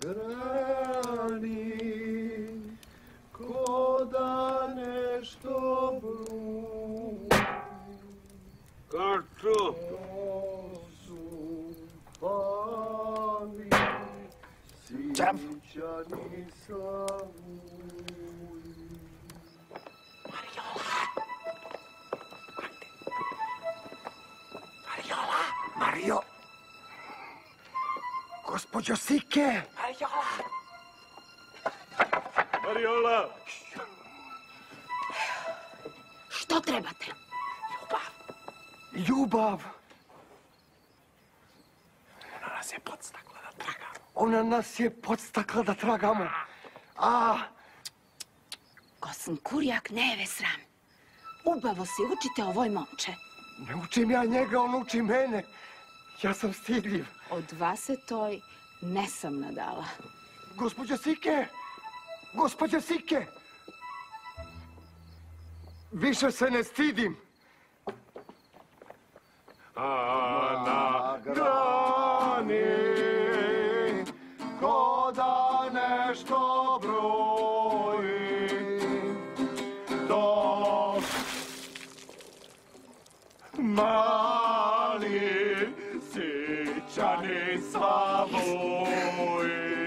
grani, ko da nešto bruji. Kačo! To su pali, Čap. sićani slavuji. Gospođo Sike! Mariola! Mariola! Što trebate? Ljubav! Ona nas je podstakla da tragamo. Ona nas je podstakla da tragamo. A, Gosan Kurjak, neve sram. Ubavo si učite ovoj momče. ne učim ja njega, on uči mene. Ja sam stidljiv. од вас е тој, не сам надала. Господја Сике! господја Сике! Више се не стидим. А на грани кода нешто брои до ма с тобой.